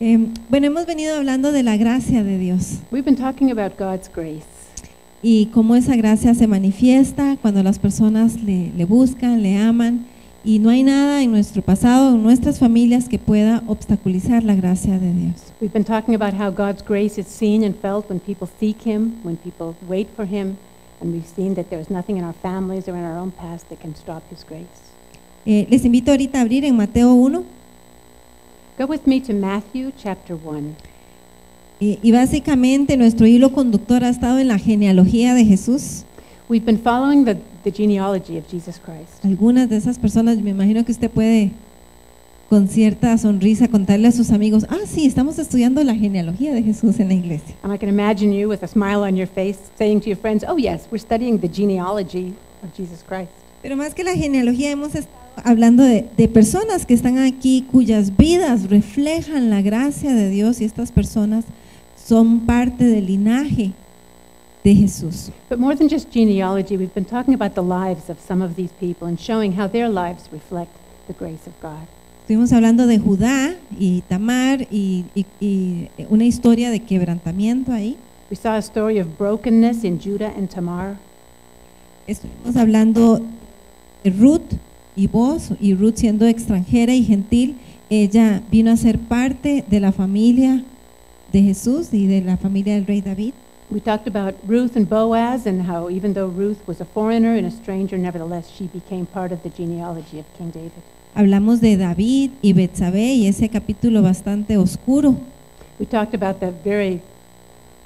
Eh, bueno, hemos venido hablando de la gracia de Dios. We've been talking about God's grace. Y cómo esa gracia se manifiesta cuando las personas le, le buscan, le aman. Y no hay nada en nuestro pasado, en nuestras familias que pueda obstaculizar la gracia de Dios. We've been talking about how God's grace is seen and felt when people seek Him, when people wait for Him, and we've seen that there's nothing in our families or in our own past that can stop His grace. Eh, les invito ahorita a abrir en Mateo 1 Go with me to Matthew chapter 1. eh, y básicamente nuestro hilo conductor ha estado en la genealogía de Jesús. We've been following the, the genealogy of Jesus Christ. Algunas de esas personas, me imagino que usted puede con cierta sonrisa contarle a sus amigos, ah, sí, estamos estudiando la genealogía de Jesús en la iglesia. And I can imagine you with a smile on your face saying to your friends, Oh, yes, we're studying the genealogy of Jesus Christ. Pero más que la genealogía, hemos estado hablando de, de personas que están aquí cuyas vidas reflejan la gracia de Dios y estas personas son parte del linaje de Jesús. But more than just genealogy, we've been talking about the lives of some of these people and showing how their lives reflect the grace of God. Estuvimos hablando de Judá y Tamar y, y- y una historia de quebrantamiento ahí. We saw a story of brokenness in Judah and Tamar. Estuvimos hablando de Ruth y vos, y Ruth siendo extranjera y gentil, ella vino a ser parte de la familia de Jesús y de la familia del rey David. We talked about Ruth and Boaz and how even though Ruth was a foreigner and a stranger, nevertheless she became part of the genealogy of King David. Hablamos de David y Betsabé y ese capítulo bastante oscuro. We talked about the very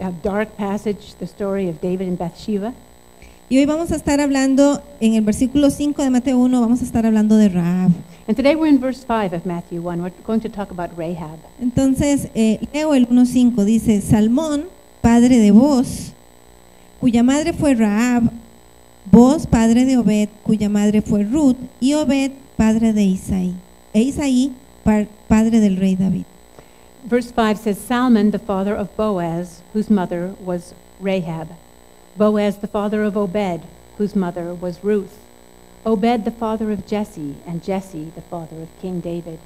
uh, dark passage, the story of David and Bathsheba. Y hoy vamos a estar hablando, en el versículo 5 de Mateo 1, vamos a estar hablando de Rahab. And today we're in verse 5 of Matthew 1. We're going to talk about Rahab. Entonces, eh, leo el 1.5, dice, Salmón, padre de Boz, cuya madre fue Rahab, Boz, padre de Obed, cuya madre fue Ruth, y Obed, padre de Isaí, e Isaí, par- padre del rey David. Verse 5 says, Salmon, the father of Boaz, whose mother was Rahab. Boaz, the father of Obed, whose mother was Ruth. Obed, the father of Jesse, and Jesse, the father of King David.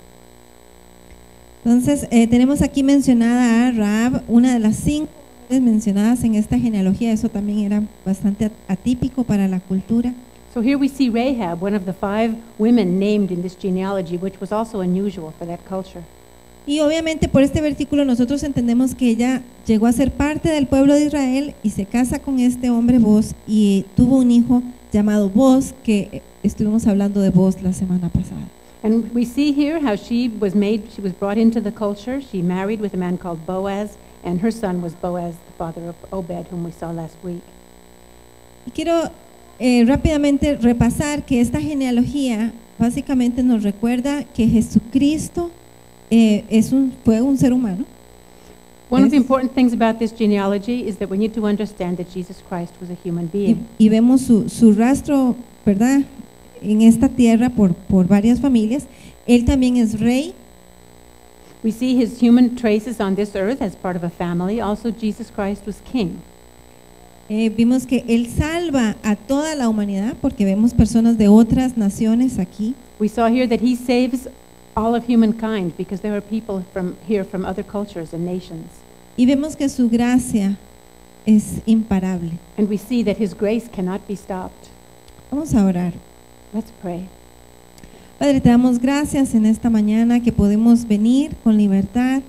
Entonces, eh, tenemos aquí mencionada a Rahab, una de las cinco mencionadas en esta genealogía, eso también era bastante atípico para la cultura. So here we see Rahab, one of the five women named in this genealogy, which was also unusual for that culture. Y obviamente por este versículo nosotros entendemos que ella llegó a ser parte del pueblo de Israel y se casa con este hombre Boz y tuvo un hijo llamado Boz, que estuvimos hablando de Boz la semana pasada. And we see here how she was made, she was brought into the culture. She married with a man called Boaz, and her son was Boaz, the father of Obed, whom we saw last week. Y quiero eh, rápidamente repasar que esta genealogía básicamente nos recuerda que Jesucristo eh, es un, fue un ser humano, One of the important things about this genealogy is that we need to understand that Jesus Christ was a human y, being. y vemos su, su rastro, ¿verdad?, en esta tierra por, por varias familias. Él también es rey, We see his human traces on this earth as part of a family. Also, Jesus Christ was king. Eh, vimos que Él salva a toda la humanidad porque vemos personas de otras naciones aquí. We saw here that he saves all of humankind because there are people from here from other cultures and nations. Y vemos que su gracia es imparable. And we see that his grace cannot be stopped. Vamos a orar. Let's pray. Padre, te damos gracias en esta mañana que podemos venir con libertad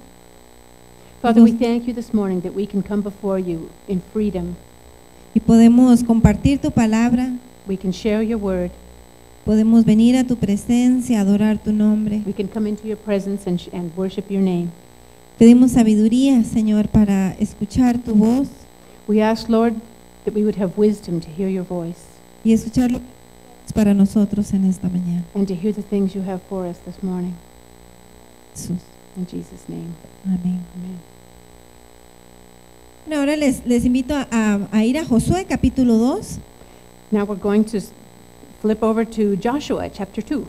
Father, we thank you this morning that we can come before you in freedom. y podemos compartir tu palabra, We can share your word. Podemos venir a tu presencia, adorar tu nombre. We can come into your presence and, sh- and worship your name. Pedimos sabiduría, Señor, para escuchar tu voz We ask, Lord, that we would have wisdom to hear your voice y escuchar lo que tienes para nosotros en esta mañana. and to hear the things you have for us this morning. Jesús. In Jesus' name, Amén. amen. Bueno, ahora les, les invito a, a- a ir a Josué capítulo 2. Now we're going to s- flip over to Joshua chapter 2.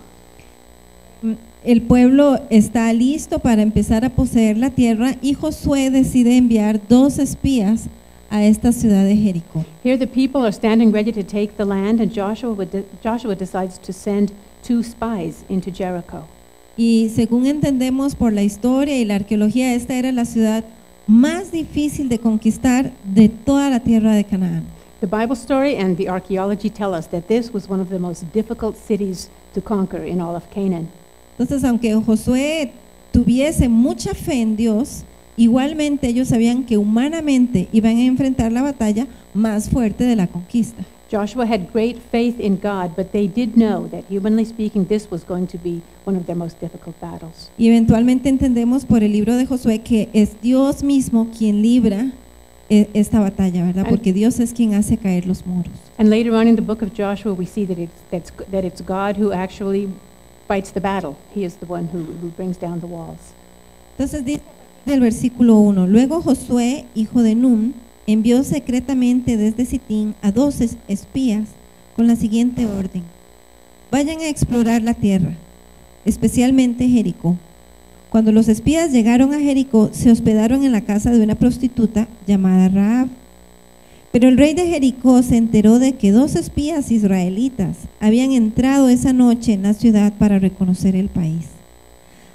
Mm, El pueblo está listo para empezar a poseer la tierra y Josué decide enviar dos espías a esta ciudad de Jericó. Here the people are standing ready to take the land, and Joshua, de- Joshua decides to send two spies into Jericho. Y según entendemos por la historia y la arqueología, esta era la ciudad más difícil de conquistar de toda la tierra de Canaán. The Bible story and the archaeology tell us that this was one of the most difficult cities to conquer in all of Canaan. Entonces, aunque Josué tuviese mucha fe en Dios, igualmente ellos sabían que humanamente iban a enfrentar la batalla más fuerte de la conquista. Joshua had great faith in God, but they did know that, humanly speaking, this was going to be one of their most difficult battles. Y eventualmente entendemos por el libro de Josué que es Dios mismo quien libra esta batalla, ¿verdad? Porque Dios es quien hace caer los muros. And later on in the book of Joshua, we see that it's, that's, that it's God who actually fights the battle. He is the one who, who brings down the walls. Entonces dice del versículo 1, luego Josué, hijo de Nun, envió secretamente desde Sitín a dos es- espías con la siguiente orden. Vayan a explorar la tierra, especialmente Jericó. Cuando los espías llegaron a Jericó, se hospedaron en la casa de una prostituta llamada Raab. Pero el rey de Jericó se enteró de que dos espías israelitas habían entrado esa noche en la ciudad para reconocer el país.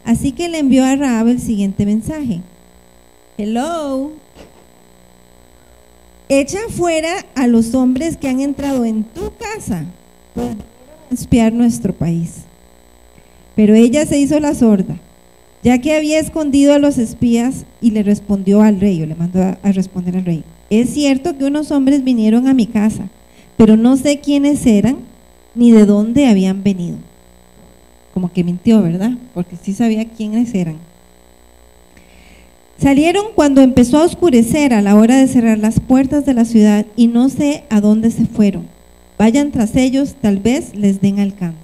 Así que le envió a Raab el siguiente mensaje. Hello. Echa fuera a los hombres que han entrado en tu casa para espiar nuestro país. Pero ella se hizo la sorda, ya que había escondido a los espías y le respondió al rey, o le mandó a, responder al rey. Es cierto que unos hombres vinieron a mi casa, pero no sé quiénes eran ni de dónde habían venido como que mintió, ¿verdad? Porque sí sabía quiénes eran. Salieron cuando empezó a oscurecer a la hora de cerrar las puertas de la ciudad y no sé a dónde se fueron. Vayan tras ellos, tal vez les den alcance.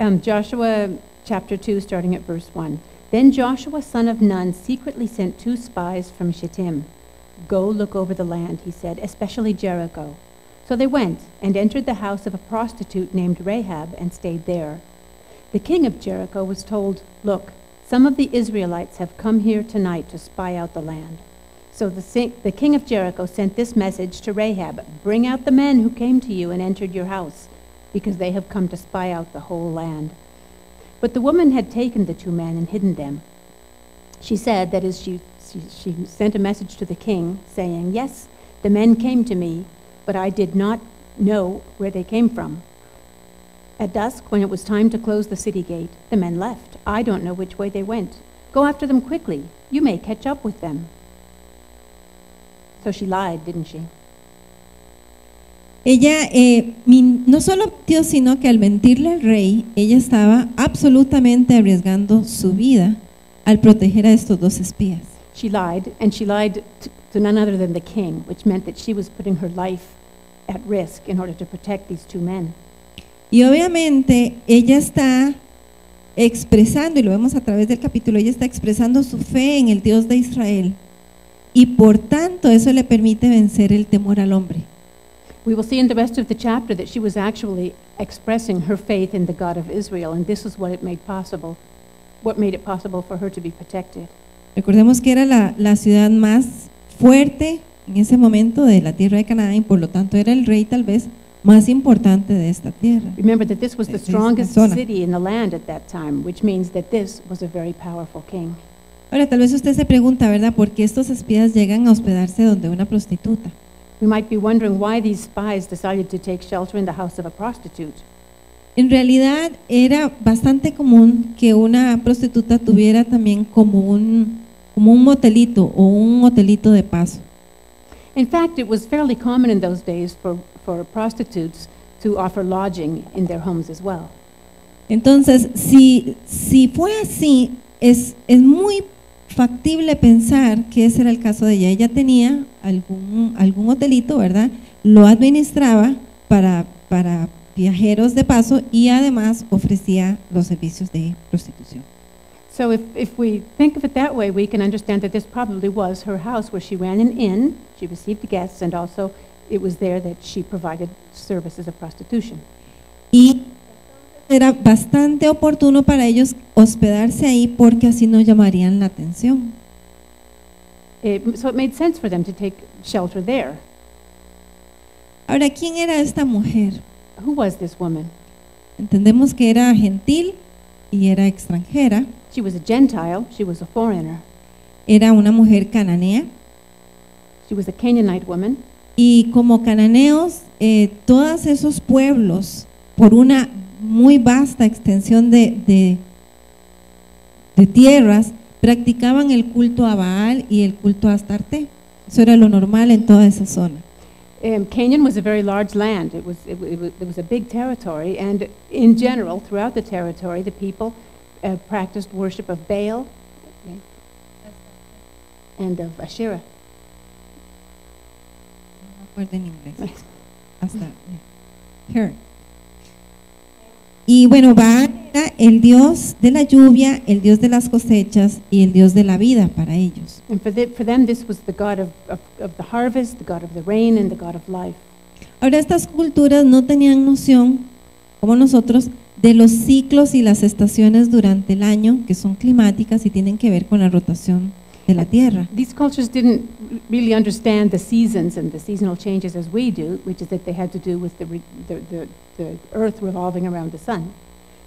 Um, Joshua chapter 2, starting at verse 1. Then Joshua, son of Nun, secretly sent two spies from Shittim. Go look over the land, he said, especially Jericho. So they went and entered the house of a prostitute named Rahab and stayed there. The king of Jericho was told, Look, some of the Israelites have come here tonight to spy out the land. So the, the king of Jericho sent this message to Rahab Bring out the men who came to you and entered your house, because they have come to spy out the whole land. But the woman had taken the two men and hidden them. She said that as she, she, she sent a message to the king, saying, Yes, the men came to me, but I did not know where they came from. At dusk, when it was time to close the city gate, the men left. I don't know which way they went. Go after them quickly. You may catch up with them. So she lied, didn't she? Ella eh, min- no solo mintió, sino que al mentirle al rey, ella estaba absolutamente arriesgando su vida al proteger a estos dos espías. She lied, and she lied to, to none other than the king, which meant that she was putting her life at risk in order to protect these two men. Y obviamente ella está expresando, y lo vemos a través del capítulo, ella está expresando su fe en el Dios de Israel. Y por tanto eso le permite vencer el temor al hombre. We will see in the rest of the chapter that she was actually expressing her faith in the God of Israel, and this is what it made possible, what made it possible for her to be protected. Recordemos que era la, la ciudad más fuerte en ese momento de la tierra de Canaán y por lo tanto era el rey tal vez más importante de esta tierra. Remember that this was the strongest city in the land at that time, which means that this was a very powerful king. Ahora tal vez usted se pregunta, ¿verdad? ¿Por qué estos espías llegan a hospedarse donde una prostituta? We might be wondering why these spies decided to take shelter in the house of a prostitute. En realidad era bastante común que una prostituta tuviera también como un, como un motelito o un hotelito de paso. In fact, it was fairly common in those days for, for prostitutes to offer lodging in their homes as well. Entonces, si, si fue así, es, es muy factible pensar que ese era el caso de ella. Ella tenía algún, algún hotelito, ¿verdad? Lo administraba para, para viajeros de paso y además ofrecía los servicios de prostitución. So if, if we think of it that way, we can understand that this probably was her house where she ran an inn, she received guests, and also it was there that she provided services of prostitution. Y era bastante oportuno para ellos hospedarse ahí porque así no llamarían la atención. It, so it made sense for them to take shelter there. Ahora, ¿quién era esta mujer? Who was this woman? Entendemos que era gentil, y era extranjera, She was a Gentile, she was a foreigner. era una mujer cananea. She was a Canaanite woman. Y como cananeos, eh, todos esos pueblos, por una muy vasta extensión de, de, de tierras, practicaban el culto a Baal y el culto a Astarte. Eso era lo normal en toda esa zona. Um, Canaan was a very large land. It was, it, it, was, it was a big territory, and in general, throughout the territory, the people uh, practiced worship of Baal and of Asherah. No me acuerdo en inglés. Hasta her. Y bueno, Baal era el dios de la lluvia, el dios de las cosechas y el dios de la vida para ellos. Ahora estas culturas no tenían noción, como nosotros, de los ciclos y las estaciones durante el año, que son climáticas y tienen que ver con la rotación de la Tierra. These cultures didn't really understand the seasons and the seasonal changes as we do, which is that they had to do with the, the, the, the earth revolving around the sun.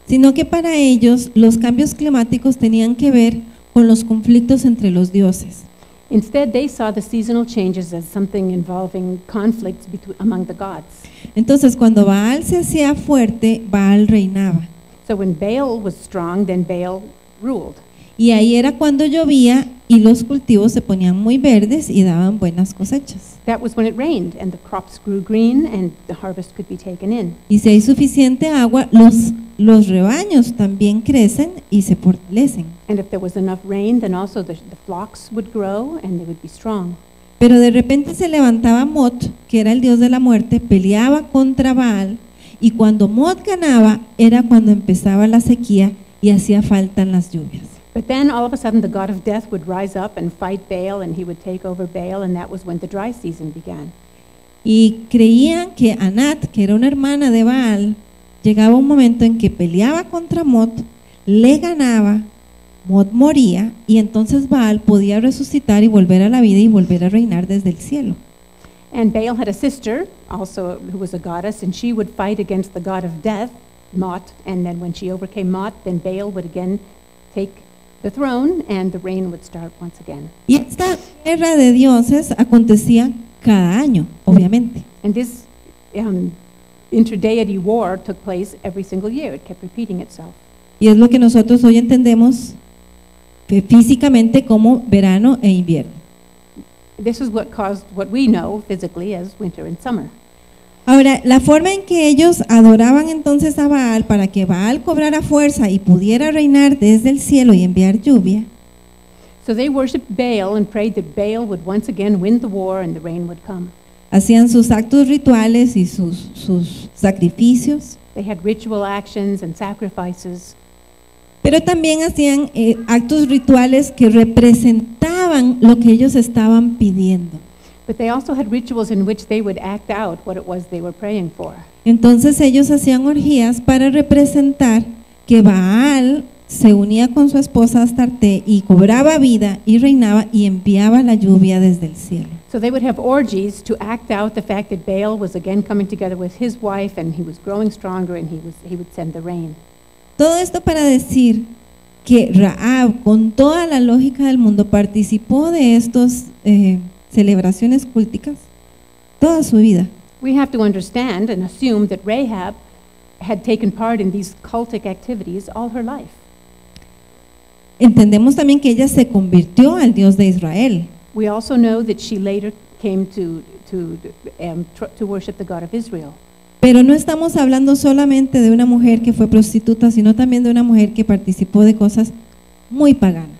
Sino que para ellos los cambios climáticos tenían que ver con los conflictos entre los dioses. Instead, they saw the seasonal changes as something involving conflicts between, among the gods. Entonces, cuando Baal se hacía fuerte, Baal reinaba. So when Baal was strong, then Baal ruled. Y ahí era cuando llovía y los cultivos se ponían muy verdes y daban buenas cosechas. That was when it rained, and the crops grew green, and the harvest could be taken in. Y si hay suficiente agua, los, los rebaños también crecen y se fortalecen. And if there was enough rain, then also the, the flocks would grow and they would be strong. Pero de repente se levantaba Mot, que era el dios de la muerte, peleaba contra Baal y cuando Mot ganaba era cuando empezaba la sequía y hacía falta las lluvias. But then all of a sudden the god of death would rise up and fight Baal, and he would take over Baal, and that was when the dry season began. Y creían que Anat, que era una hermana de Baal, llegaba un momento en que peleaba contra Mot, le ganaba, Mot moría y entonces Baal podía resucitar y volver a la vida y volver a reinar desde el cielo. And Baal had a sister, also who was a goddess, and she would fight against the god of death, Mot, and then when she overcame Mot, then Baal would again take the throne, and the reign would start once again. Y esta guerra de dioses acontecía cada año, obviamente. And this um, interdeity war took place every single year. It kept repeating itself. Y es lo que nosotros hoy entendemos físicamente como verano e invierno. This is what caused what we know physically as winter and summer. Ahora, la forma en que ellos adoraban entonces a Baal para que Baal cobrara fuerza y pudiera reinar desde el cielo y enviar lluvia, So they worshipped Baal and prayed that Baal would once again win the war and the rain would come. hacían sus actos rituales y sus, sus sacrificios, They had ritual actions and sacrifices, pero también hacían eh, actos rituales que representaban lo que ellos estaban pidiendo. But they also had rituals in which they would act out what it was they were praying for. Entonces ellos hacían orgías para representar que Baal se unía con su esposa Astarte y cobraba vida y reinaba y enviaba la lluvia desde el cielo. So they would have orgies to act out the fact that Baal was again coming together with his wife and he was growing stronger and he, was, he would send the rain. Todo esto para decir que Raab, con toda la lógica del mundo, participó de estas eh, celebraciones culticas toda su vida. We have to understand and assume that Rahab had taken part in these cultic activities all her life. Entendemos también que ella se convirtió al Dios de Israel. We also know that she later came to, to, um, to worship the God of Israel. Pero no estamos hablando solamente de una mujer que fue prostituta, sino también de una mujer que participó de cosas muy paganas.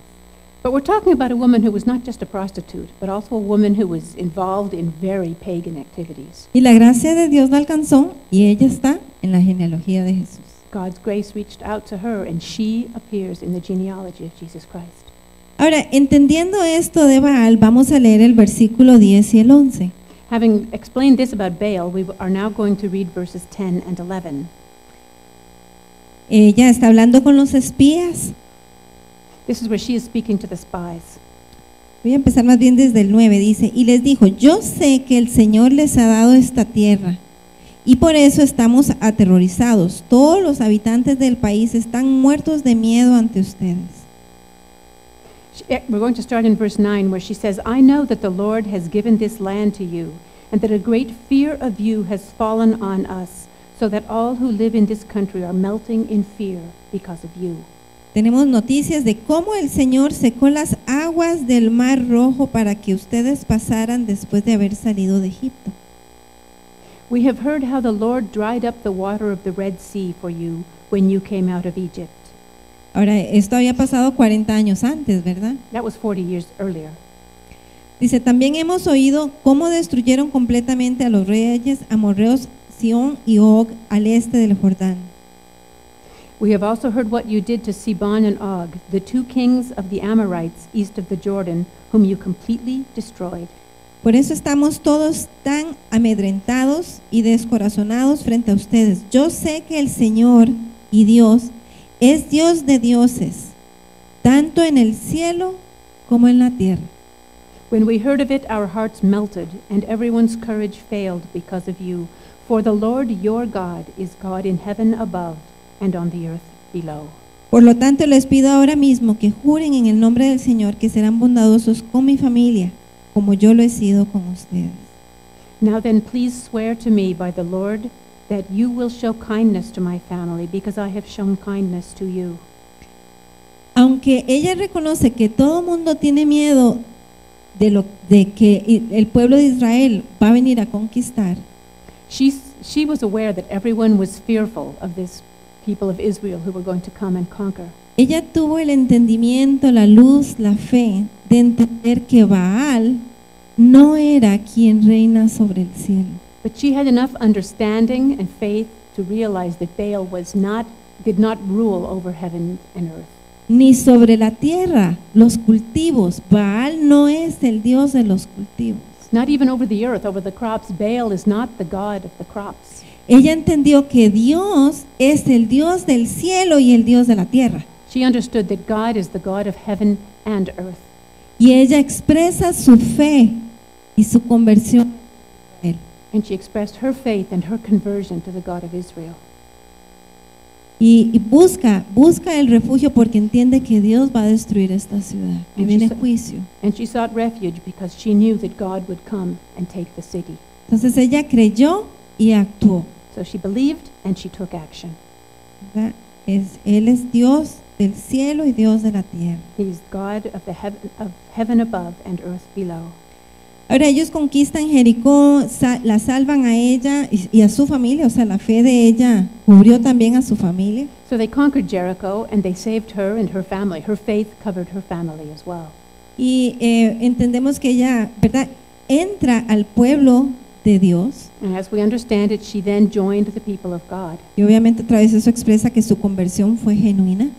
But we're talking about a woman who was not just a prostitute, but also a woman who was involved in very pagan activities. Y la gracia de Dios la alcanzó y ella está en la genealogía de Jesús. God's grace reached out to her, and she appears in the genealogy of Jesus Christ. Ahora, entendiendo esto de Baal, vamos a leer el versículo 10 y el 11. Having explained this about Baal, we are now going to read verses 10 and 11. Ella está hablando con los espías. This is where she is speaking to the spies. Voy a empezar más bien desde el 9. Dice, y les dijo, yo sé que el Señor les ha dado esta tierra Y por eso estamos aterrorizados. Todos los habitantes del país están muertos de miedo ante ustedes. Eh, We're going to start in verse 9, where she says, I know that the Lord has given this land to you, and that a great fear of you has fallen on us, so that all who live in this country are melting in fear because of you. Tenemos noticias de cómo el Señor secó las aguas del Mar Rojo para que ustedes pasaran después de haber salido de Egipto. We have heard how the Lord dried up the water of the Red Sea for you when you came out of Egypt. Ahora, esto había pasado 40 años antes, ¿verdad? That was 40 years earlier. Dice, también hemos oído cómo destruyeron completamente a los reyes amorreos Sión y Og al este del Jordán. We have also heard what you did to Sibon and Og, the two kings of the Amorites east of the Jordan, whom you completely destroyed. Por eso estamos todos tan amedrentados y descorazonados frente a ustedes. Yo sé que el Señor y Dios es Dios de dioses, tanto en el cielo como en la tierra. When we heard of it, our hearts melted, and everyone's courage failed because of you. For the Lord your God is God in heaven above and on the earth below. Por lo tanto, les pido ahora mismo que juren en el nombre del Señor que serán bondadosos con mi familia, como yo lo he sido con ustedes. Now then, please swear to me by the Lord that you will show kindness to my family, because I have shown kindness to you. Aunque ella reconoce que todo mundo tiene miedo de lo de que el pueblo de Israel va a venir a conquistar, She's, she was aware that everyone was fearful of this people of Israel who were going to come and conquer. ella tuvo el entendimiento, la luz, la fe de entender que Baal no era quien reina sobre el cielo. But she had enough understanding and faith to realize that Baal was not, did not rule over heaven and earth. Ni sobre la tierra, los cultivos. Baal no es el Dios de los cultivos. Not even over the earth, over the crops. Baal is not the God of the crops. Ella entendió que Dios es el Dios del cielo y el Dios de la tierra. She understood that God is the God of heaven and earth. Y ella expresa su fe y su conversión a él. And she expressed her faith and her conversion to the God of Israel. Y, y busca, busca el refugio porque entiende que Dios va a destruir esta ciudad. Y And viene juicio. And she sought refuge because she knew that God would come and take the city. Entonces ella creyó y actuó. So she believed and she took action. ¿verdad? Es, él es Dios del cielo y Dios de la tierra. He's God of the heaven, of heaven above and earth below. Ahora ellos conquistan Jericó, sa- la salvan a ella y, y a su familia, o sea, la fe de ella cubrió también a su familia. So they conquered Jericho and they saved her and her family. Her faith covered her family as well. Y eh, entendemos que ella, ¿verdad? Entra al pueblo de Dios And as we understand it, she then joined the people of God. y obviamente a través de eso expresa que su conversión fue genuina.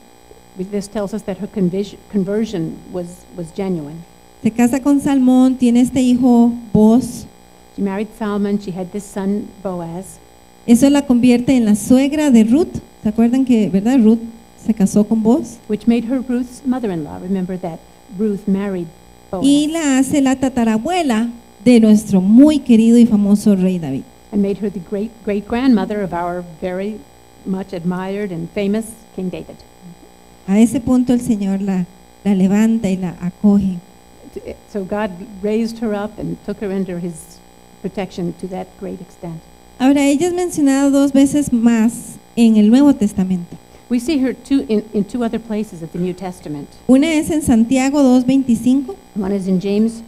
This tells us that her conversion was, was genuine. Se casa con Salmón, tiene este hijo Boz. She married Salmon. She had this son, Boaz. Eso la convierte en la suegra de Ruth. ¿Se acuerdan que, verdad? Ruth se casó con Boz which made her Ruth's mother-in-law. Remember that Ruth married Boaz y la hace la tatarabuela de nuestro muy querido y famoso rey David. and made her the great great grandmother of our very much admired and famous King David. A ese punto el Señor la, la levanta y la acoge. So God raised her up and took her under His protection to that great extent. Ahora, ella es mencionada dos veces más en el Nuevo Testamento. We see her two, in, in two other places of the New Testament. Una es en Santiago 2.25, One is in James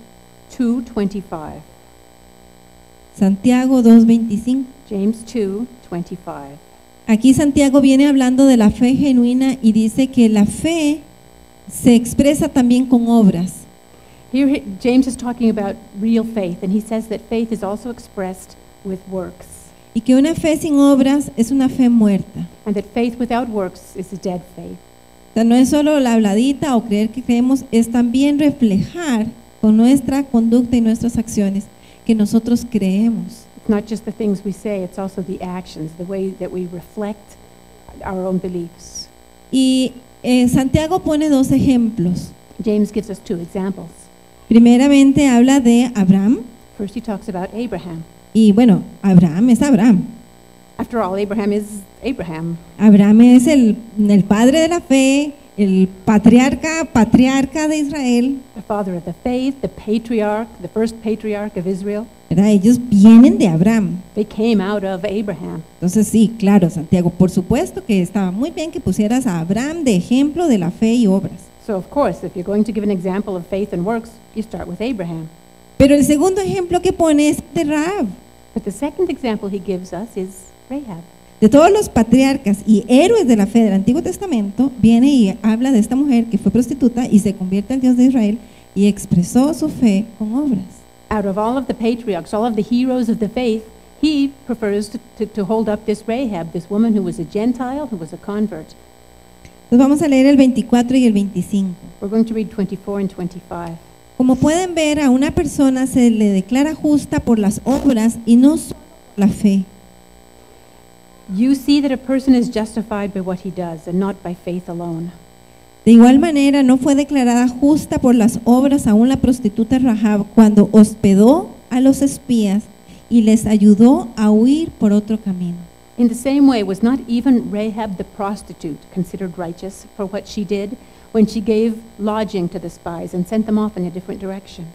2:25. Santiago 2.25. James 2:25. Aquí Santiago viene hablando de la fe genuina y dice que la fe se expresa también con obras. Here he- James is talking about real faith, and he says that faith is also expressed with works. Y que una fe sin obras es una fe muerta. and that faith without works is a dead faith. O sea, no es solo la habladita o creer que creemos, es también reflejar con nuestra conducta y nuestras acciones que nosotros creemos. It's not just the things we say, it's also the actions, the way that we reflect our own beliefs. Y eh, Santiago pone dos ejemplos. James gives us two examples. Primeramente habla de Abraham First, he talks about Abraham. y bueno, Abraham es Abraham. After all, Abraham is Abraham. Abraham es el, el padre de la fe, el patriarca, patriarca de Israel. the father of the faith, the patriarch, the first patriarch of Israel. ¿verdad? Ellos vienen de Abraham. They came out of Abraham. Entonces sí, claro, Santiago, por supuesto que estaba muy bien que pusieras a Abraham de ejemplo de la fe y obras. So, of course, if you're going to give an example of faith and works, you start with Abraham. Pero el segundo ejemplo que pone es de Rahab. But the second example he gives us is Rahab. De todos los patriarcas y héroes de la fe del Antiguo Testamento, viene y habla de esta mujer que fue prostituta y se convierte al Dios de Israel y expresó su fe con obras. Out of all of the patriarchs, all of the heroes of the faith, he prefers to, to, to hold up this Rahab, this woman who was a Gentile, who was a convert. Entonces vamos a leer el 24 y el 25. We're going to read 24 and 25. Como pueden ver, a una persona se le declara justa por las obras y no solo por la fe. You see that a person is justified by what he does and not by faith alone. De igual manera, no fue declarada justa por las obras aún la prostituta Rahab cuando hospedó a los espías y les ayudó a huir por otro camino. In the same way, was not even Rahab the prostitute considered righteous for what she did when she gave lodging to the spies and sent them off in a different direction?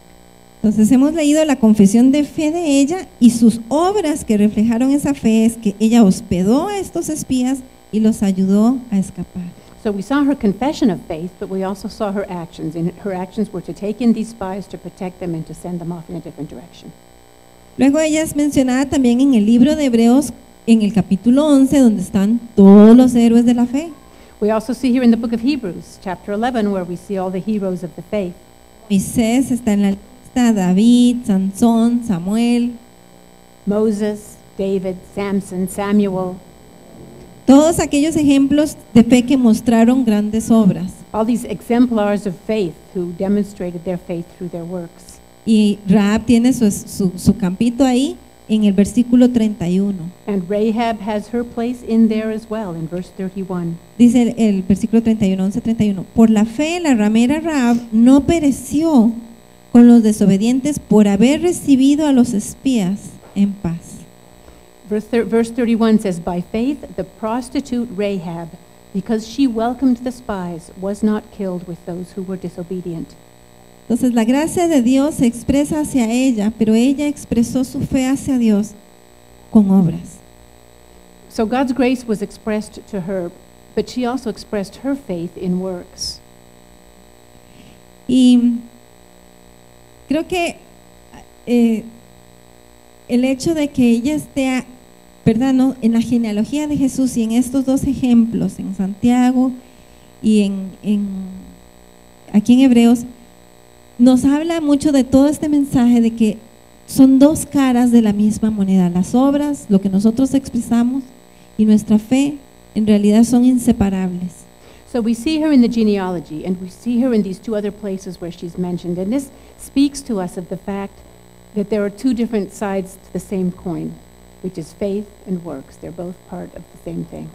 Entonces hemos leído la confesión de fe de ella y sus obras que reflejaron esa fe es que ella hospedó a estos espías y los ayudó a escapar. So we saw her confession of faith, but we also saw her actions. And her actions were to take in these spies, to protect them, and to send them off in a different direction. Luego ella es mencionada también en el libro de Hebreos en el capítulo 11 donde están todos los héroes de la fe. We also see here in the book of Hebrews, chapter 11, where we see all the heroes of the faith. Moisés está en la lista, David, Sansón, Samuel, Moses, David, Samson, Samuel, todos aquellos ejemplos de fe que mostraron grandes obras. all these exemplars of faith who demonstrated their faith through their works. Y Rahab tiene su, su, su campito ahí en el versículo 31. And Rahab has her place in there as well in verse 31. Dice el, el versículo 31, 11, 31. Por la fe la ramera Rahab no pereció con los desobedientes por haber recibido a los espías en paz. Verse, verse 31 says, By faith, the prostitute Rahab, because she welcomed the spies, was not killed with those who were disobedient. Entonces la gracia de Dios se expresa hacia ella, pero ella expresó su fe hacia Dios con obras. So God's grace was expressed to her, but she also expressed her faith in works. Y creo que eh, el hecho de que ella esté, ¿verdad? No? En la genealogía de Jesús y en estos dos ejemplos, en Santiago y en, en- aquí en Hebreos, nos habla mucho de todo este mensaje de que son dos caras de la misma moneda. Las obras, lo que nosotros expresamos y nuestra fe en realidad son inseparables. So we see her in the genealogy, and we see her in these two other places where she's mentioned. And this speaks to us of the fact that there are two different sides to the same coin, which is faith and works. They're both part of the same thing.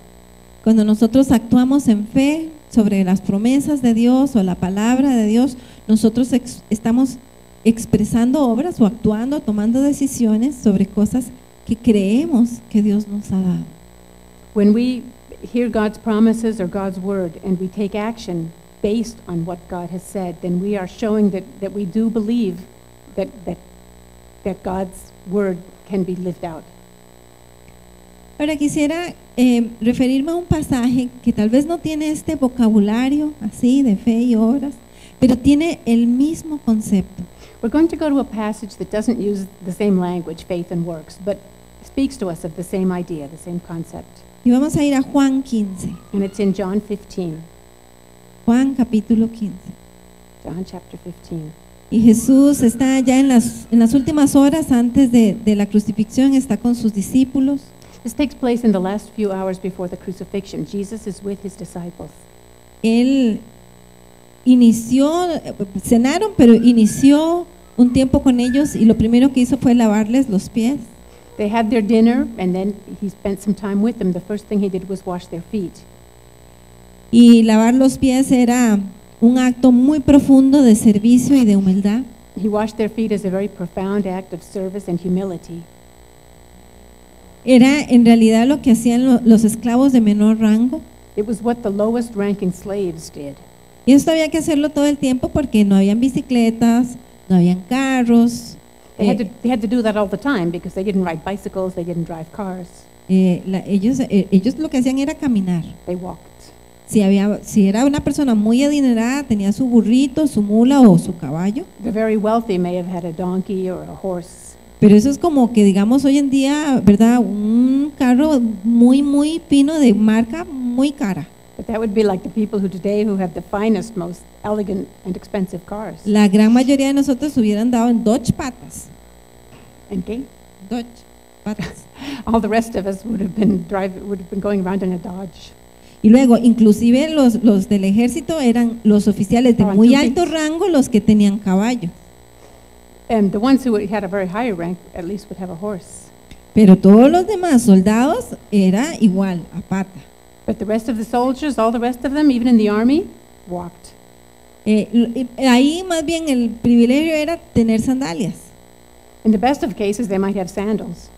Cuando nosotros actuamos en fe sobre las promesas de Dios o la palabra de Dios, nosotros ex- estamos expresando obras o actuando, tomando decisiones sobre cosas que creemos que Dios nos ha dado. When we hear God's promises or God's word and we take action based on what God has said, then we are showing that, that we do believe that, that, that God's word can be lived out. Ahora quisiera eh, referirme a un pasaje que tal vez no tiene este vocabulario así de fe y obras, pero tiene el mismo concepto. We're going to go to a passage that doesn't use the same language, faith and works, but speaks to us of the same idea, the same concept. Y vamos a ir a Juan 15, And it's in John 15. Juan capítulo 15. John chapter 15. Y Jesús está ya en las, en las últimas horas antes de, de la crucifixión, está con sus discípulos. This takes place in the last few hours before the crucifixion. Jesus is with his disciples. Él inició, cenaron, pero inició un tiempo con ellos y lo primero que hizo fue lavarles los pies. They had their dinner, and then he spent some time with them. The first thing he did was wash their feet. Y lavar los pies era un acto muy profundo de servicio y de humildad. He washed their feet as a very profound act of service and humility. Era en realidad lo que hacían lo- los esclavos de menor rango. It was what the lowest ranking slaves did. Y esto había que hacerlo todo el tiempo porque no habían bicicletas, no habían carros. They had, eh, to, they had to do that all the time because they didn't ride bicycles, they didn't drive cars, eh, la- ellos, eh, ellos lo que hacían era caminar. they walked. Si, había, si era una persona muy adinerada, tenía su burrito, su mula o su caballo. The very wealthy may have had a donkey or a horse. Pero eso es como que, digamos, hoy en día, ¿verdad? Un carro muy, muy fino de marca muy cara. But that would be like the people who today who have the finest, most elegant and expensive cars. La gran mayoría de nosotros hubieran dado en Dodge patas. And gay. Dodge patas. All the rest of us would have been drive, would have been going around in a Dodge. Y luego, inclusive los, los del ejército eran los oficiales de muy alto rango los que tenían caballo. And the ones who had a very high rank at least would have a horse. Pero todos los demás soldados era igual, a pata. But the rest of the soldiers, all the rest of them, even in the army, walked. Eh, y ahí más bien el privilegio era tener sandalias. In the best of cases, they might have sandals,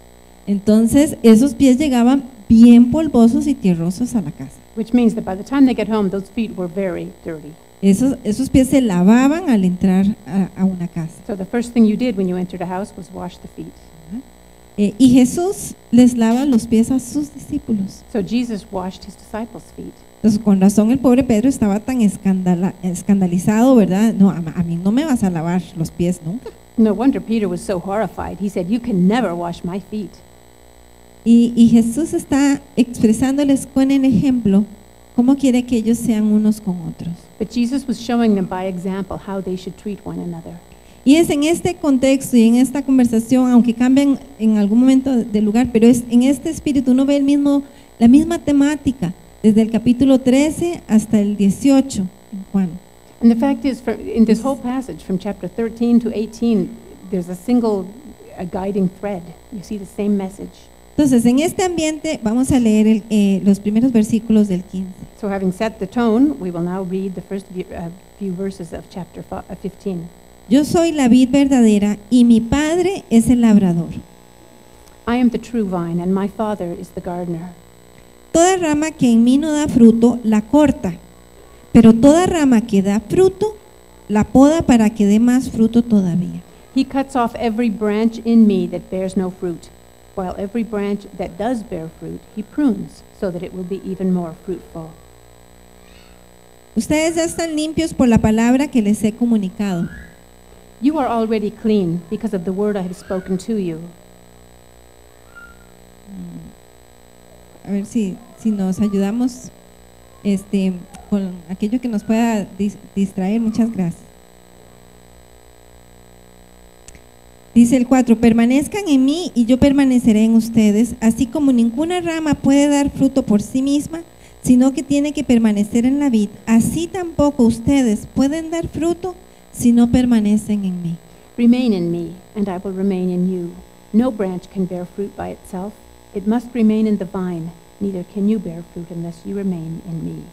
Entonces esos pies llegaban bien polvosos y tierrosos a la casa. which means that by the time they get home, those feet were very dirty. Esos, esos pies se lavaban al entrar a, a una casa. So the first thing you did when you entered a house was wash the feet. Eh, y Jesús les lava los pies a sus discípulos. So Jesus washed his disciples' feet. Entonces, con razón el pobre Pedro estaba tan escandala- escandalizado, ¿verdad? No, a, a mí no me vas a lavar los pies nunca. No wonder Peter was so horrified. He said, You can never wash my feet. Y, y Jesús está expresándoles con el ejemplo cómo quiere que ellos sean unos con otros. But Jesus was showing them by example how they should treat one another. Y es en este contexto y en esta conversación, aunque cambien en algún momento de lugar, pero es en este espíritu uno ve el mismo, la misma temática desde el capítulo 13 hasta el 18 en Juan. And the fact is, for, in this whole passage from chapter 13 to 18, there's a single a guiding thread. You see the same message. Entonces, en este ambiente vamos a leer el- eh, los primeros versículos del 15. So, having set the tone, we will now read the first few, uh, few verses of chapter fi- uh, 15. Yo soy la vid verdadera y mi padre es el labrador. I am the true vine, and my Father is the gardener. Toda rama que en mí no da fruto, la corta, pero toda rama que da fruto, la poda para que dé más fruto todavía. He cuts off every branch in me that bears no fruit, while every branch that does bear fruit, he prunes, so that it will be even more fruitful. Ustedes ya están limpios por la palabra que les he comunicado. You are already clean because of the word I have spoken to you. A ver si, si nos ayudamos este, con aquello que nos pueda dis- distraer. Muchas gracias. Dice el 4, permanezcan en mí y yo permaneceré en ustedes, así como ninguna rama puede dar fruto por sí misma, sino que tiene que permanecer en la vid, así tampoco ustedes pueden dar fruto si no permanecen en mí. Remain in me, and I will remain in you. No branch can bear fruit by itself. It must remain in the vine. Neither can you bear fruit unless you remain in me.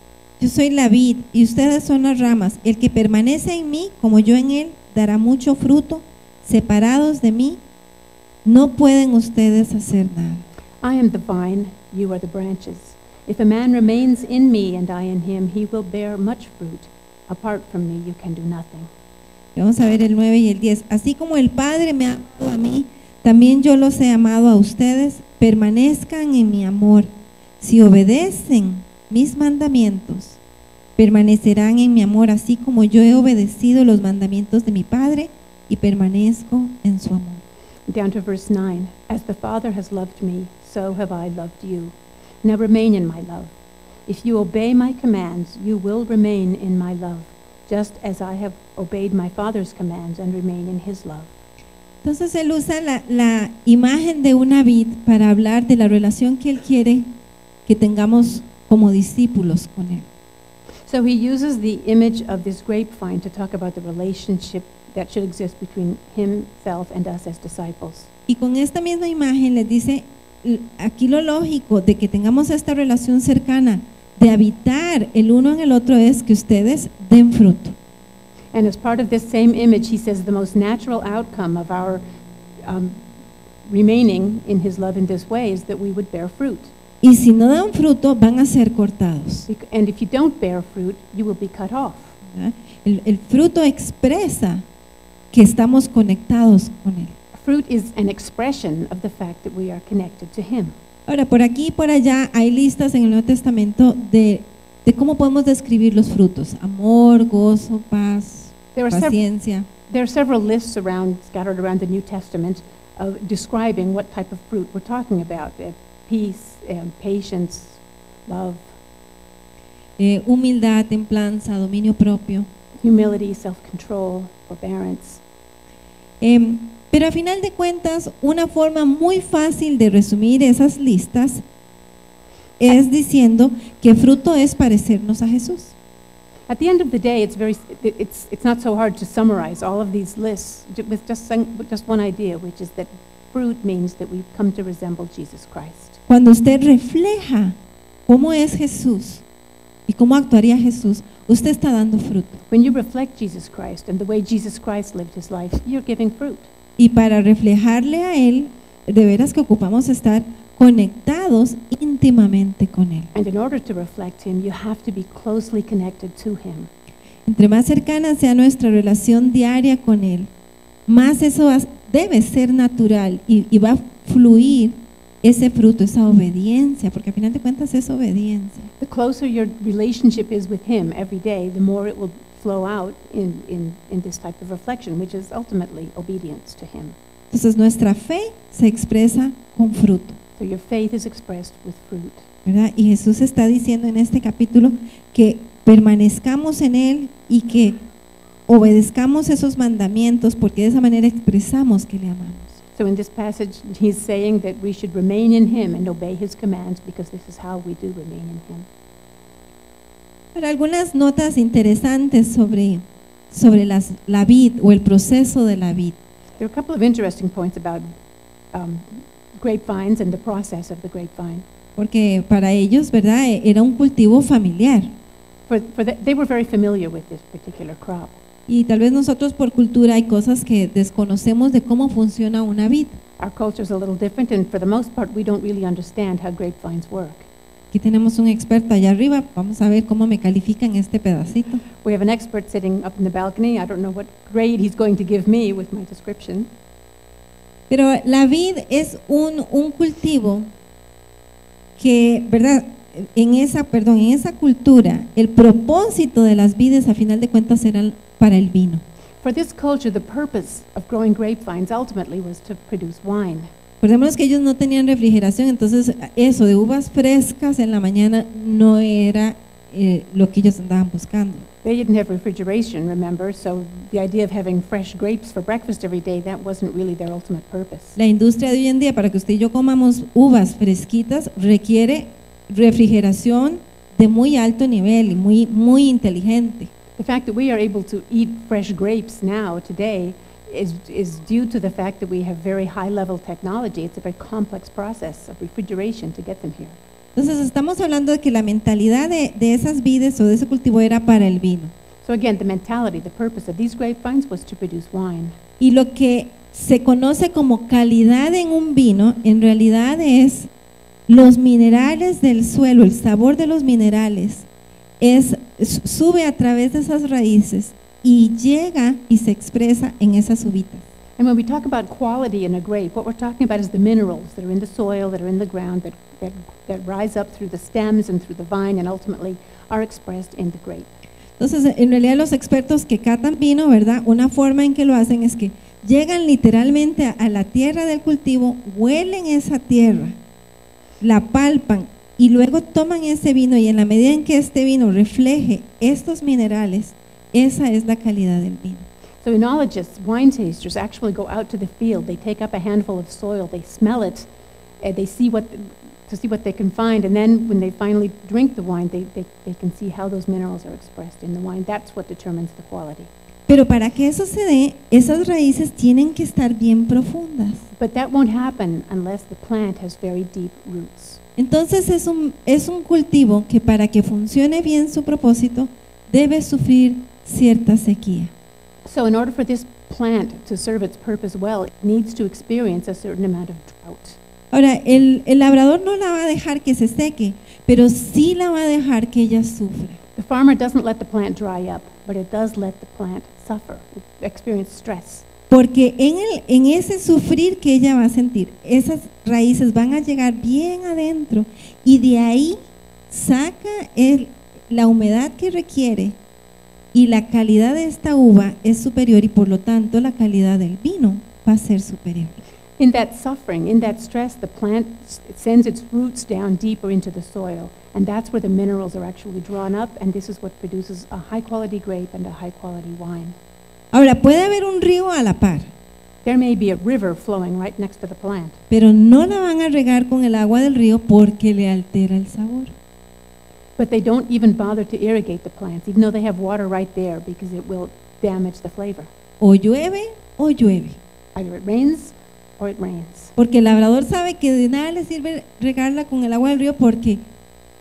Yo soy la vid y ustedes son las ramas. El que permanece en mí, como yo en él, dará mucho fruto. Separados de mí, no pueden ustedes hacer nada. I am the vine, you are the branches. If a man remains in me and I in him, he will bear much fruit. Apart from me, you can do nothing. Vamos a ver el 9 y el 10. Así como el Padre me ha amado a mí, también yo los he amado a ustedes. Permanezcan en mi amor. Si obedecen mis mandamientos, permanecerán en mi amor, así como yo he obedecido los mandamientos de mi Padre y permanezco en su amor. Down to verse 9. As the Father has loved me, so have I loved you. Now remain in my love. If you obey my commands, you will remain in my love, just as I have obeyed my Father's commands and remain in his love. Entonces él usa la, la imagen de una vid para hablar de la relación que él quiere que tengamos como discípulos con él. So he uses the image of this grapevine to talk about the relationship that should exist between himself and us as disciples. Y con esta misma imagen les dice, aquí lo lógico de que tengamos esta relación cercana, de habitar el uno en el otro, es que ustedes den fruto. And as part of this same image, he says the most natural outcome of our um, remaining in his love in this way is that we would bear fruit. Y si no dan fruto, van a ser cortados. And if you don't bear fruit, you will be cut off. El, el fruto expresa que estamos conectados con Él. Fruit is an expression of the fact that we are connected to him. Ahora, por aquí y por allá hay listas en el Nuevo Testamento de, de cómo podemos describir los frutos. Amor, gozo, paz, There are, paciencia. there are several lists around, scattered around the New Testament of describing what type of fruit we're talking about. Uh, peace, um, patience, love, eh, humildad, templanza, dominio propio. humility, self-control, forbearance. Em, pero a final de cuentas, una forma muy fácil de resumir esas listas es diciendo que fruto es parecernos a Jesús. At the end of the day, it's very, it's, it's not so hard to summarize all of these lists with just, some- just one idea, which is that fruit means that we come to resemble Jesus Christ. Cuando usted refleja cómo es Jesús y cómo actuaría Jesús, usted está dando fruto. When you reflect Jesus Christ and the way Jesus Christ lived his life, you're giving fruit. Y para reflejarle a Él, de veras que ocupamos estar conectados íntimamente con Él. And in order to reflect him, you have to be closely connected to him. Entre más cercana sea nuestra relación diaria con Él, más eso debe ser natural y, y va a fluir ese fruto, esa obediencia, porque al final de cuentas es obediencia. The closer your relationship is with him every day, the more it will flow out in, in, in this type of reflection, which is ultimately obedience to him. Entonces nuestra fe se expresa con fruto. So your faith is expressed with fruit. ¿verdad? Y Jesús está diciendo en este capítulo que permanezcamos en Él y que obedezcamos esos mandamientos porque de esa manera expresamos que le amamos. So in this passage, he's saying that we should remain in him and obey his commands because this is how we do remain in him. Ahora, algunas notas interesantes sobre, sobre las, la vid o el proceso de la vid. There are a couple of interesting points about um, grapevines and the process of the grapevine. Porque para ellos, ¿verdad? Era un cultivo familiar. For, for the, they were very familiar with this particular crop. Y tal vez nosotros por cultura hay cosas que desconocemos de cómo funciona una vid. Our culture is a little different, and for the most part, we don't really understand how grapevines work. Aquí tenemos un experto allá arriba. Vamos a ver cómo me califican este pedacito. We have an expert sitting up in the balcony. I don't know what grade he's going to give me with my description. Pero la vid es un, un cultivo que, ¿verdad? En esa, perdón, en esa cultura, el propósito de las vides a final de cuentas eran para el vino. For this culture, the purpose of growing grapevines ultimately was to produce wine. Recordemos que ellos no tenían refrigeración, entonces eso de uvas frescas en la mañana no era eh, lo que ellos andaban buscando. They didn't have refrigeration, remember, so the idea of having fresh grapes for breakfast every day, that wasn't really their ultimate purpose. La industria de hoy en día, para que usted y yo comamos uvas fresquitas, requiere refrigeración de muy alto nivel y muy, muy inteligente. The fact that we are able to eat fresh grapes now, today, is, is due to the fact that we have very high-level technology. It's a very complex process of refrigeration to get them here. Entonces estamos hablando de que la mentalidad de, de esas vides o de ese cultivo era para el vino. So again, the mentality, the purpose of these grapevines was to produce wine. Y lo que se conoce como calidad en un vino, en realidad es los minerales del suelo, el sabor de los minerales, es, sube a través de esas raíces y llega y se expresa en esas uvitas. And when we talk about quality in a grape, what we're talking about is the minerals that are in the soil, that are in the ground, that, that, that rise up through the stems and through the vine and ultimately are expressed in the grape. Entonces, en realidad los expertos que catan vino, ¿verdad? Una forma en que lo hacen es que llegan literalmente a, a la tierra del cultivo, huelen esa tierra, la palpan y luego toman ese vino y en la medida en que este vino refleje estos minerales, esa es la calidad del vino. So enologists, wine tasters, actually go out to the field. They take up a handful of soil, they smell it, and they see what, to see what they can find, and then when they finally drink the wine, they, they, they can see how those minerals are expressed in the wine. That's what determines the quality. Pero para que eso se dé, esas raíces tienen que estar bien profundas. But that won't happen unless the plant has very deep roots. Entonces es un, es un cultivo que para que funcione bien su propósito debe sufrir cierta sequía. So in order for this plant to serve its purpose well, it needs to experience a certain amount of drought. Ahora, el, el labrador no la va a dejar que se seque, pero sí la va a dejar que ella sufra. The farmer doesn't let the plant dry up, but it does let the plant suffer, experience stress. Porque en, el, en ese sufrir que ella va a sentir, esas raíces van a llegar bien adentro y de ahí saca el- la humedad que requiere y la calidad de esta uva es superior y por lo tanto la calidad del vino va a ser superior. In that suffering, in that stress, the plant sends its roots down deeper into the soil, and that's where the minerals are actually drawn up, and this is what produces a high quality grape and a high quality wine. Ahora, puede haber un río a la par, There may be a river flowing right next to the plant, pero no la van a regar con el agua del río porque le altera el sabor. but they don't even bother to irrigate the plants, even though they have water right there, because it will damage the flavor. O llueve o llueve. Either it rains or it rains. Porque el labrador sabe que de nada le sirve regarla con el agua del río porque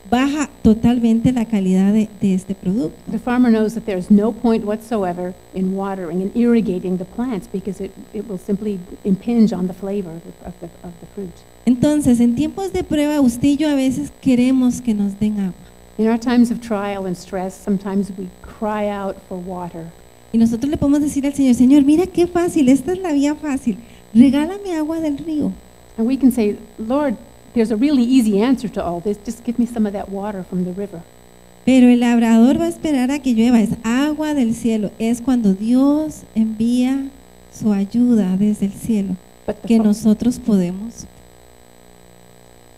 baja totalmente la calidad de, de este producto. The farmer knows that there's no point whatsoever in watering and irrigating the plants because it, it will simply impinge on the flavor of the, of the, of the fruit. Entonces, en tiempos de prueba, usted y yo a veces queremos que nos den agua. In our times of trial and stress, sometimes we cry out for water. Y nosotros le podemos decir al Señor, Señor, mira qué fácil, esta es la vía fácil. Regálame agua del río. And we can say, Lord, there's a really easy answer to all this. Just give me some of that water from the river. Pero el labrador va a esperar a que llueva, es agua del cielo. Es cuando Dios envía su ayuda desde el cielo But que nosotros podemos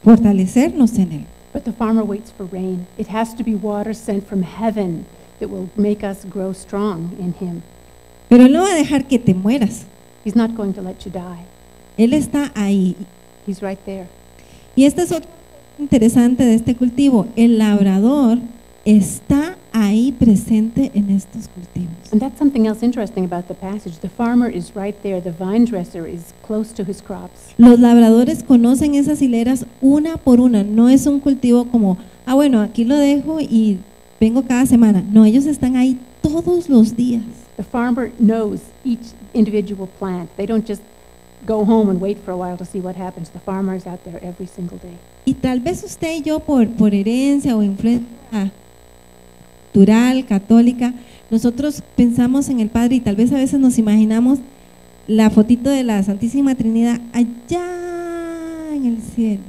fortalecernos en él. but the farmer waits for rain. It has to be water sent from heaven that will make us grow strong in Him. Pero él no va a dejar que te mueras. He's not going to let you die. Él está ahí. He's right there. Y este es interesante de este cultivo. El labrador está ahí presente en estos cultivos. And that's something else interesting about the passage. The farmer is right there. The vine dresser is close to his crops. Los labradores conocen esas hileras una por una. No es un cultivo como, ah, bueno, aquí lo dejo y vengo cada semana. No, ellos están ahí todos los días. The farmer knows each individual plant. They don't just go home and wait for a while to see what happens. The out there every single day. Y tal vez usted y yo, por, por herencia o influencia cultural, católica, nosotros pensamos en el Padre y tal vez a veces nos imaginamos la fotito de la Santísima Trinidad allá en el cielo.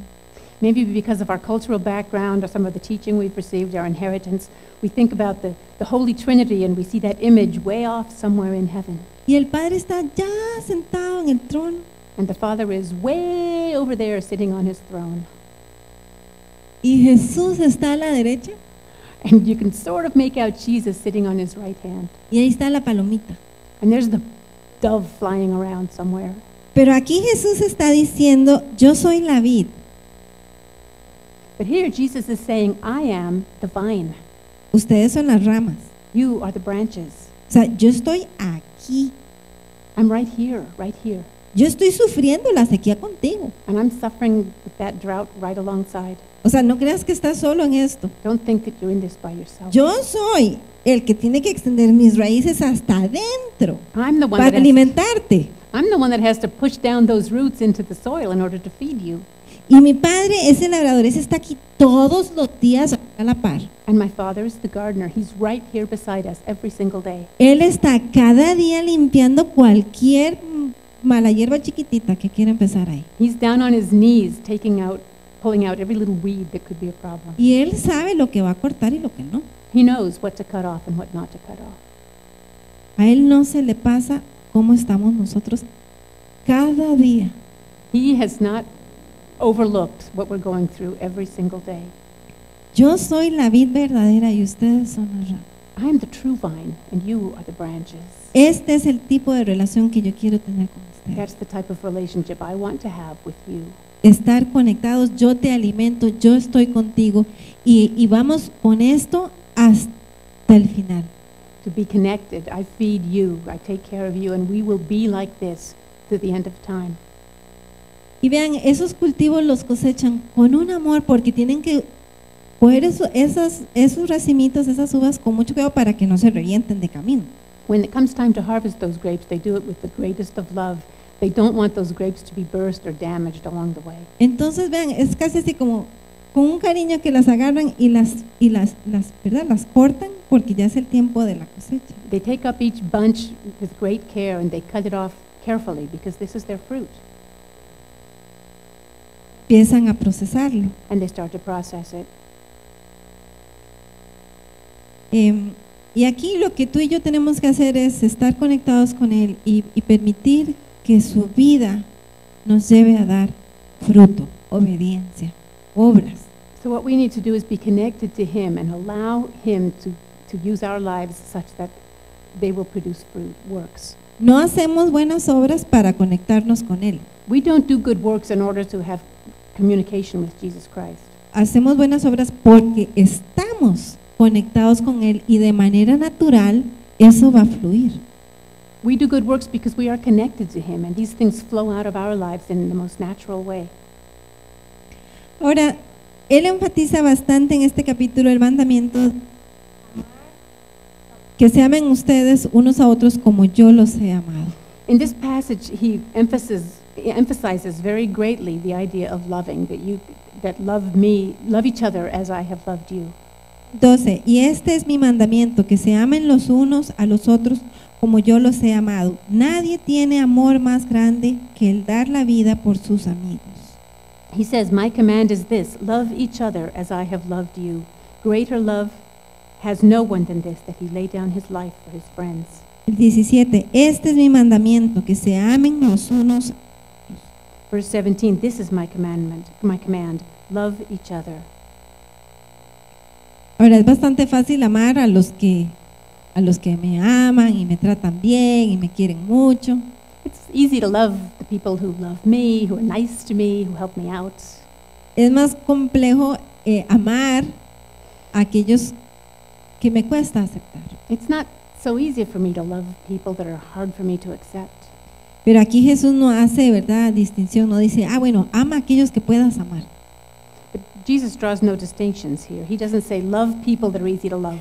Maybe because of our cultural background or some of the teaching we've received, our inheritance, we think about the, the Holy Trinity and we see that image way off somewhere in heaven. Y el Padre está allá sentado en el trono. And the Father is way over there sitting on his throne. Y Jesús está a la derecha And you can sort of make out Jesus sitting on his right hand. y ahí está la palomita. And there's the dove flying around somewhere. Pero aquí Jesús está diciendo, yo soy la vid, But here Jesus is saying, I am the vine. ustedes son las ramas. You are the branches. O sea, yo estoy aquí, I'm right here, right here. yo estoy sufriendo la sequía contigo. And I'm suffering with that drought right alongside. O sea, no creas que estás solo en esto. Don't think that you're in this by yourself. Yo soy el que tiene que extender mis raíces hasta adentro I'm the one para that has, alimentarte. I'm the one that has to push down those roots into the soil in order to feed you. Y mi padre es el labrador, ese está aquí todos los días a la par. And my father is the gardener. He's right here beside us every single day. Él está cada día limpiando cualquier mala hierba chiquitita que quiera empezar ahí. He's down on his knees taking out, pulling out every little weed that could be a problem. Y él sabe lo que va a cortar y lo que no. He knows what to cut off and what not to cut off. A él no se le pasa cómo estamos nosotros cada día. He has not overlooked what we're going through every single day. Yo soy la vid verdadera y ustedes son las ramas. I am the true vine, and you are the branches. Este es el tipo de relación que yo quiero tener con ustedes. That's the type of relationship I want to have with you. Estar conectados, yo te alimento, yo estoy contigo y, y vamos con esto hasta el final. To be connected, I feed you, I take care of you, and we will be like this to the end of time. Y vean, esos cultivos los cosechan con un amor porque tienen que coger eso- esas, esos racimitos, esas uvas con mucho cuidado para que no se revienten de camino. When it comes time to harvest those grapes, they do it with the greatest of love. They don't want those grapes to be burst or damaged along the way. Entonces, vean, es casi así como con un cariño que las agarran y las y las las, ¿verdad? Las cortan porque ya es el tiempo de la cosecha. They take up each bunch with great care and they cut it off carefully because this is their fruit. Empiezan a procesarlo. And they start to process it. Em, y aquí lo que tú y yo tenemos que hacer es estar conectados con Él y, y permitir que su vida nos lleve a dar fruto, obediencia, obras. So what we need to do is be connected to Him and allow Him to, to use our lives such that they will produce fruit, works. No hacemos buenas obras para conectarnos con Él. We don't do good works in order to have communication with Jesus Christ. Hacemos buenas obras porque estamos conectados con Él y de manera natural eso va a fluir. We do good works because we are connected to Him, and these things flow out of our lives in the most natural way. Ahora, Él enfatiza bastante en este capítulo el mandamiento que se amen ustedes unos a otros como yo los he amado. In this passage, he emphasizes, emphasizes very greatly the idea of loving, that you that love me, love each other as I have loved you. 12. Y este es mi mandamiento, que se amen los unos a los otros como yo los he amado. Nadie tiene amor más grande que el dar la vida por sus amigos. He says, My command is this love each other as I have loved you. Greater love has no one than this, that he lay down his life for his friends. El 17. Este es mi mandamiento, que se amen los unos. Verse 17, This is my commandment, my command love each other. Ahora es bastante fácil amar a los que a los que me aman y me tratan bien y me quieren mucho. It's easy to love the people who love me, who are nice to me, who help me out. Es más complejo eh, amar a aquellos que me cuesta aceptar. It's not so easy for me to love people that are hard for me to accept. Pero aquí Jesús no hace, ¿verdad?, distinción, no dice, ah, bueno, ama a aquellos que puedas amar. But Jesus draws no distinctions here. He doesn't say love people that are easy to love.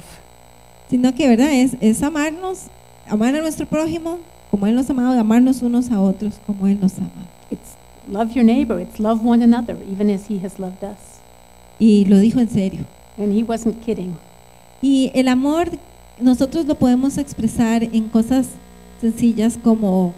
Sino que, ¿verdad?, es, es amarnos, amar a nuestro prójimo como Él nos ha amado y amarnos unos a otros como Él nos ama. It's love your neighbor, it's love one another, even as he has loved us. Y lo dijo en serio. And he wasn't kidding. Y el amor nosotros lo podemos expresar en cosas sencillas como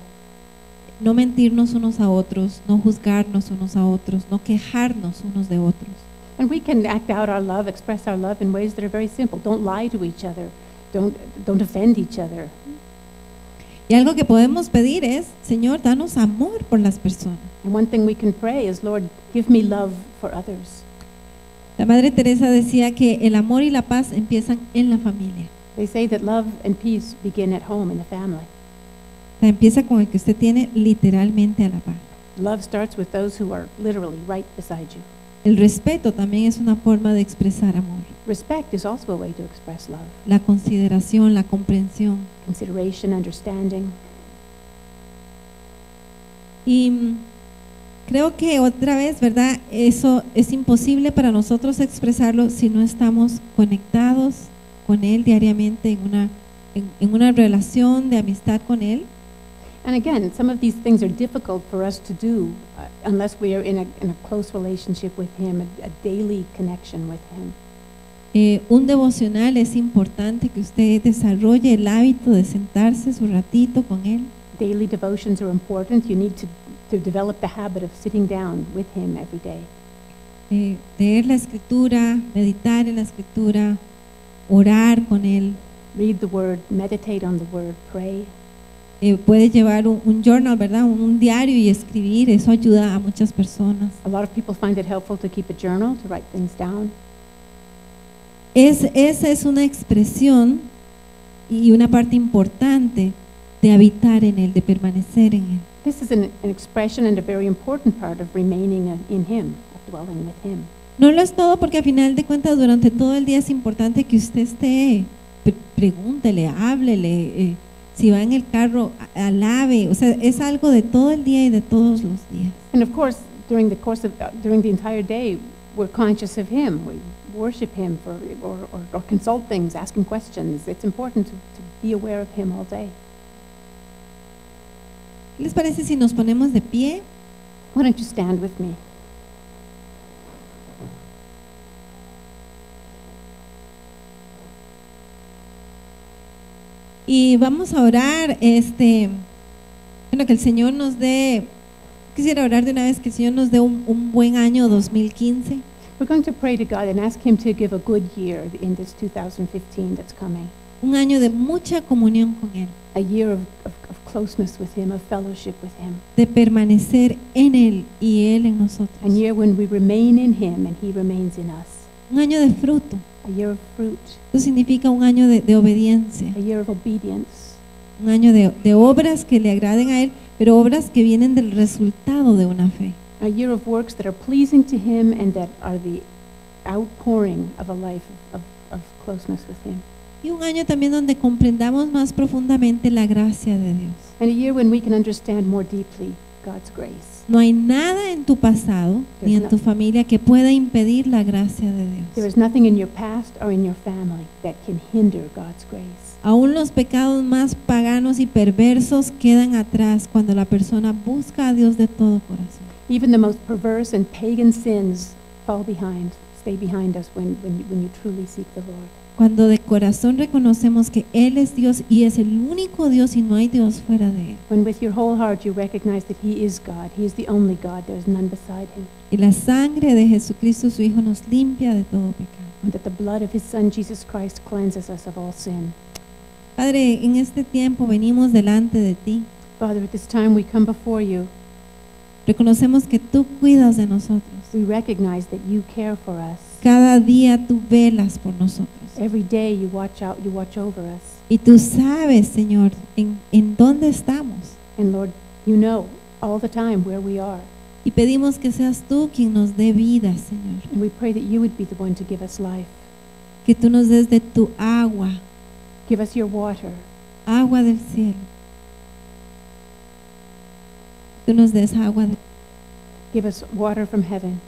no mentirnos unos a otros, no juzgarnos unos a otros, no quejarnos unos de otros. And we can act out our love, express our love in ways that are very simple. Don't lie to each other. Don't, don't offend each other. Y algo que podemos pedir es, Señor, danos amor por las personas. And one thing we can pray is, Lord, give me love for others. La Madre Teresa decía que el amor y la paz empiezan en la familia. They say that love and peace begin at home in the family. Empieza con el que usted tiene literalmente a la par. Love starts with those who are literally right beside you. El respeto también es una forma de expresar amor. Respect is also a way to express love. La consideración, la comprensión. Consideration, understanding. Y creo que otra vez, ¿verdad? Eso es imposible para nosotros expresarlo si no estamos conectados con Él diariamente en una, en, en una relación de amistad con Él. And again, some of these things are difficult for us to do uh, unless we are in a, in a close relationship with Him, a, a daily connection with Him. Eh, un devocional es importante que usted desarrolle el hábito de sentarse su ratito con Él. Daily devotions are important. You need to, to develop the habit of sitting down with Him every day. eh, leer la escritura, meditar en la escritura, orar con Él. Read the Word, meditate on the Word, pray. Eh, puede llevar un, un journal, ¿verdad? Un, un diario y escribir, eso ayuda a muchas personas. A lot of people find it helpful to keep a journal, to write things down. Es, esa es una expresión y una parte importante de habitar en Él, de permanecer en Él. This is an, an expression and a very important part of remaining in Him, of dwelling with Him. No lo es todo porque a final de cuentas durante todo el día es importante que usted esté, pre- pregúntele, háblele, eh, si va en el carro, alabe, o sea, es algo de todo el día y de todos los días. And of course, during the course of, uh, during the entire day, we're conscious of Him. We worship Him for, or, or, or consult things, asking questions. It's important to, to be aware of Him all day. ¿Qué les parece si nos ponemos de pie? Why don't you stand with me? Y vamos a orar, este, bueno, que el Señor nos dé, quisiera orar de una vez que el Señor nos dé un, un buen año 2015, We're going to pray to God and ask Him to give a good year in this 2015 that's coming. un año de mucha comunión con Él, A year of, of, of closeness with Him, of fellowship with Him. de permanecer en Él y Él en A nosotros. year when we remain in Him and He remains in us. Un año de fruto, A year of fruit, eso significa un año de, de obediencia, a year of obedience, un año de, de obras que le agraden a Él, pero obras que vienen del resultado de una fe. a year of works that are pleasing to Him and that are the outpouring of a life of, of, of closeness with Him. Y un año también donde comprendamos más profundamente la gracia de Dios. And a year when we can understand more deeply God's grace. No hay nada en tu pasado ni en tu familia que pueda impedir la gracia de There Dios. is nothing in your past or in your family that can hinder God's grace. Aún los pecados más paganos y perversos quedan atrás cuando la persona busca a Dios de todo corazón. Even the most perverse and pagan sins fall behind, stay behind us when, when, when you truly seek the Lord. Cuando de corazón reconocemos que Él es Dios y es el único Dios y no hay Dios fuera de Él. When with your whole heart you recognize that He is God, He is the only God, there is none beside Him, Y la sangre de Jesucristo su Hijo nos limpia de todo pecado. and that the blood of His Son Jesus Christ cleanses us of all sin. Padre, en este tiempo venimos delante de ti. Father, at this time we come before you. Reconocemos que tú cuidas de nosotros. We recognize that you care for us. Cada día tú velas por nosotros. Every day you watch out, you watch over us. Y tú sabes, Señor, en, en dónde estamos. And Lord, you know all the time where we are. Y pedimos que seas tú quien nos dé vida, Señor. And we pray that you would be the one to give us life. Que tú nos des de tu agua, Give us your water. agua del cielo. Tú nos des agua. de- Give us water from heaven.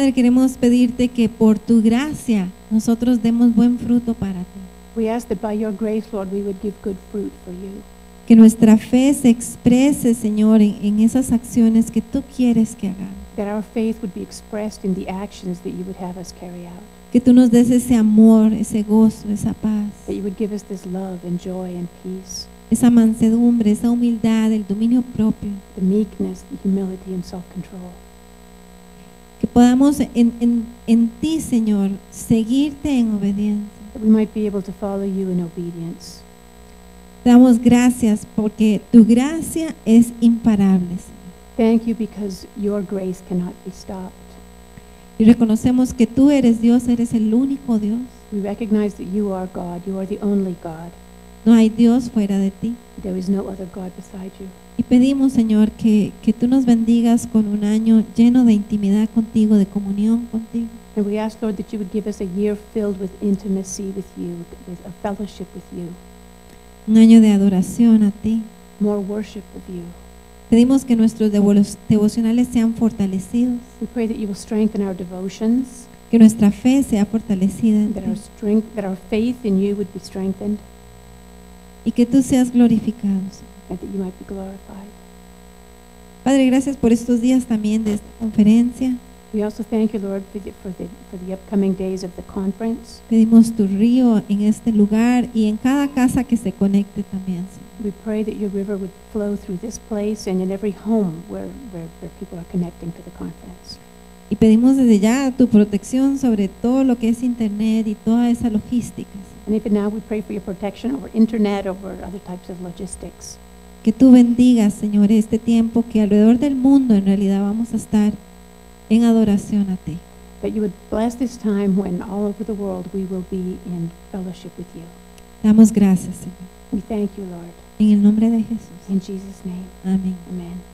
Padre, queremos pedirte que por tu gracia nosotros demos buen fruto para ti. We ask that by your grace, Lord, we would give good fruit for you. Que nuestra fe se exprese, Señor, en, en esas acciones que tú quieres que hagamos. That our faith would be expressed in the actions that you would have us carry out. Que tú nos des ese amor, ese gozo, esa paz, That you would give us this love and joy and peace, esa mansedumbre, esa humildad, el dominio propio. the meekness, the humility, and self control. Que podamos en, en, en ti, Señor, seguirte en obediencia. That we might be able to follow you in obedience. Damos gracias porque tu gracia es imparable. Señor. Thank you because your grace cannot be stopped. Y reconocemos que tú eres Dios, eres el único Dios. We recognize that you are God, you are the only God. No hay Dios fuera de ti. There is no other God beside you. Y pedimos, Señor, que, que tú nos bendigas con un año lleno de intimidad contigo, de comunión contigo. And we ask, Lord, that you would give us a year filled with intimacy with you, with a fellowship with you, Un año de adoración a ti. more worship of you. Pedimos que nuestros devo- devocionales sean fortalecidos, We pray that you will strengthen our devotions, que nuestra fe sea fortalecida that our strength, that our faith in you would be strengthened, y que tú seas glorificado. Señor. and that you might be glorified. Padre, gracias por estos días también de esta conferencia. We also thank you, Lord, for the, for the, for the upcoming days of the conference. Pedimos tu río en este lugar y en cada casa que se conecte también, Señor. We pray that your river would flow through this place and in every home where, where, where people are connecting to the conference. Y pedimos desde ya tu protección sobre todo lo que es internet y toda esa logística. And even now, we pray for your protection over internet, over other types of logistics. Que tú bendigas, Señor, este tiempo que alrededor del mundo en realidad vamos a estar en adoración a ti. That you would bless this time when all over the world we will be in fellowship with you. Damos gracias, Señor. We thank you, Lord. En el nombre de Jesús. In Jesus' name, Amén. amen.